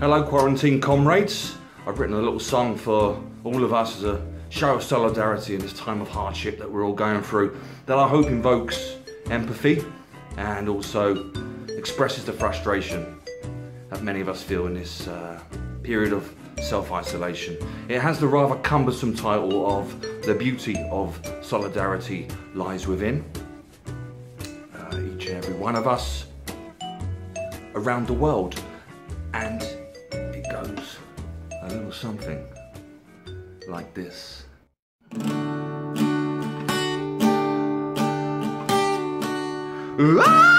Hello, quarantine comrades. I've written a little song for all of us as a show of solidarity in this time of hardship that we're all going through that I hope invokes empathy and also expresses the frustration that many of us feel in this uh, period of self-isolation. It has the rather cumbersome title of The Beauty of Solidarity Lies Within. Uh, each and every one of us around the world and something like this. Ah!